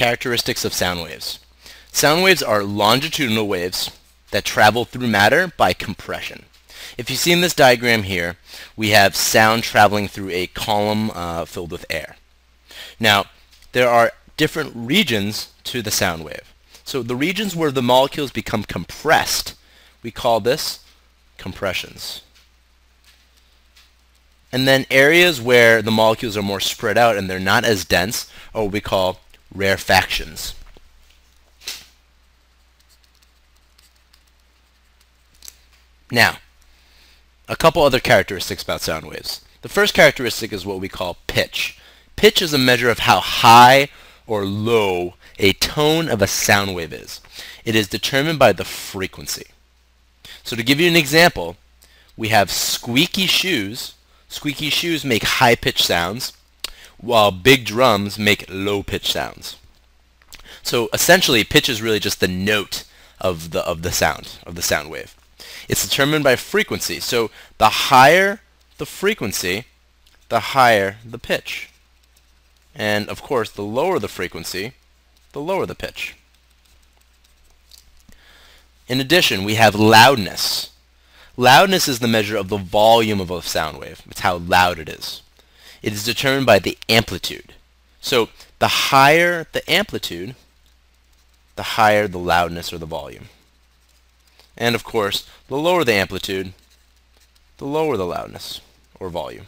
Characteristics of sound waves. Sound waves are longitudinal waves that travel through matter by compression. If you see in this diagram here, we have sound traveling through a column uh, filled with air. Now, there are different regions to the sound wave. So the regions where the molecules become compressed, we call this compressions. And then areas where the molecules are more spread out and they're not as dense are what we call rarefactions. Now, a couple other characteristics about sound waves. The first characteristic is what we call pitch. Pitch is a measure of how high or low a tone of a sound wave is. It is determined by the frequency. So to give you an example, we have squeaky shoes. Squeaky shoes make high-pitched sounds, while big drums make low-pitched sounds. So essentially, pitch is really just the note of the of the sound of the sound wave. It's determined by frequency. So the higher the frequency, the higher the pitch. And of course, the lower the frequency, the lower the pitch. In addition, we have loudness. Loudness is the measure of the volume of a sound wave. It's how loud it is. It is determined by the amplitude. So the higher the amplitude, the higher the loudness or the volume. And of course, the lower the amplitude, the lower the loudness or volume.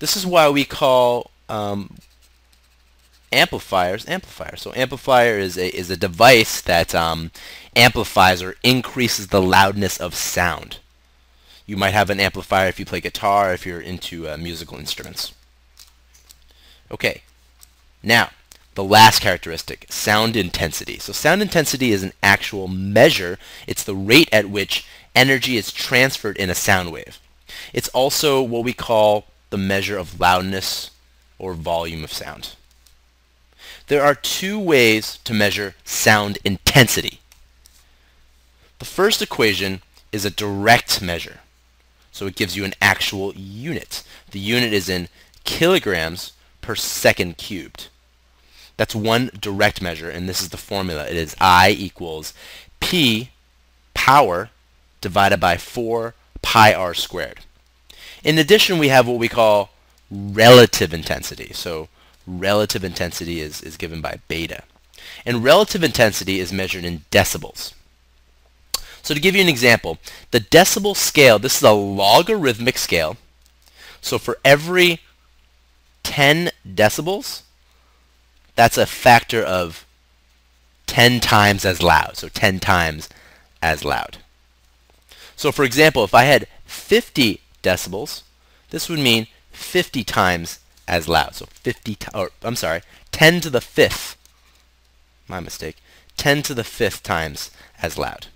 This is why we call um, amplifiers amplifiers. So amplifier is a, is a device that um, amplifies or increases the loudness of sound. You might have an amplifier if you play guitar, if you're into uh, musical instruments. Okay, now the last characteristic, sound intensity. So sound intensity is an actual measure. It's the rate at which energy is transferred in a sound wave. It's also what we call the measure of loudness or volume of sound. There are two ways to measure sound intensity. The first equation is a direct measure. So it gives you an actual unit. The unit is in kilograms per second cubed. That's one direct measure, and this is the formula. It is I equals P power divided by 4 pi r squared. In addition, we have what we call relative intensity. So relative intensity is, is given by beta. And relative intensity is measured in decibels. So to give you an example, the decibel scale, this is a logarithmic scale. So for every 10 decibels, that's a factor of 10 times as loud, so 10 times as loud. So for example, if I had 50 decibels, this would mean 50 times as loud. So 50, or I'm sorry, 10 to the fifth, my mistake, 10 to the fifth times as loud.